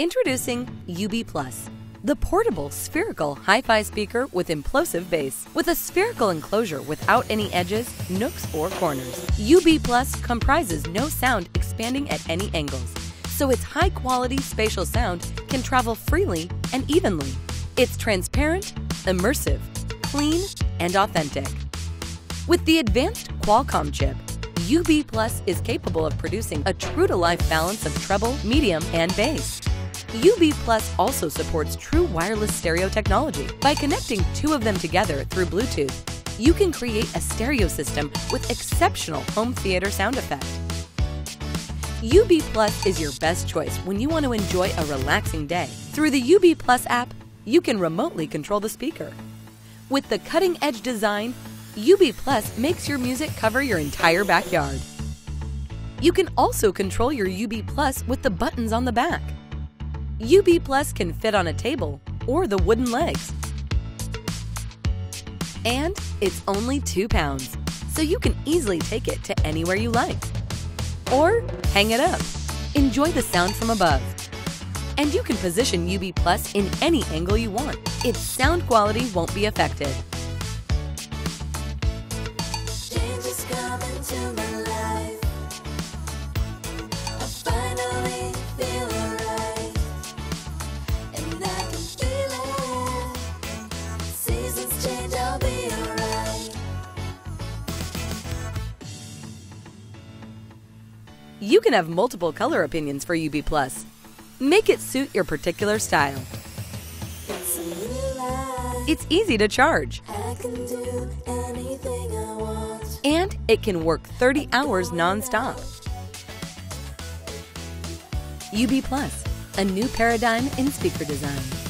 Introducing UB Plus, the portable spherical hi-fi speaker with implosive bass. With a spherical enclosure without any edges, nooks, or corners. UB Plus comprises no sound expanding at any angles, so its high-quality spatial sound can travel freely and evenly. It's transparent, immersive, clean, and authentic. With the advanced Qualcomm chip, UB Plus is capable of producing a true-to-life balance of treble, medium, and bass. UB Plus also supports true wireless stereo technology. By connecting two of them together through Bluetooth, you can create a stereo system with exceptional home theater sound effect. UB Plus is your best choice when you want to enjoy a relaxing day. Through the UB Plus app, you can remotely control the speaker. With the cutting edge design, UB Plus makes your music cover your entire backyard. You can also control your UB Plus with the buttons on the back. UB Plus can fit on a table or the wooden legs. And it's only two pounds, so you can easily take it to anywhere you like. Or hang it up. Enjoy the sound from above. And you can position UB Plus in any angle you want. Its sound quality won't be affected. You can have multiple color opinions for UB Plus. Make it suit your particular style. It's easy to charge, and it can work 30 hours nonstop. UB Plus, a new paradigm in speaker design.